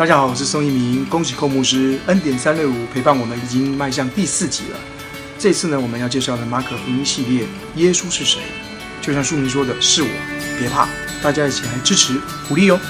大家好，我是宋一鸣，恭喜寇牧师恩典三六五陪伴我们已经迈向第四集了。这次呢，我们要介绍的马可福音系列，耶稣是谁？就像书名说的，是我，别怕，大家一起来支持鼓励哦。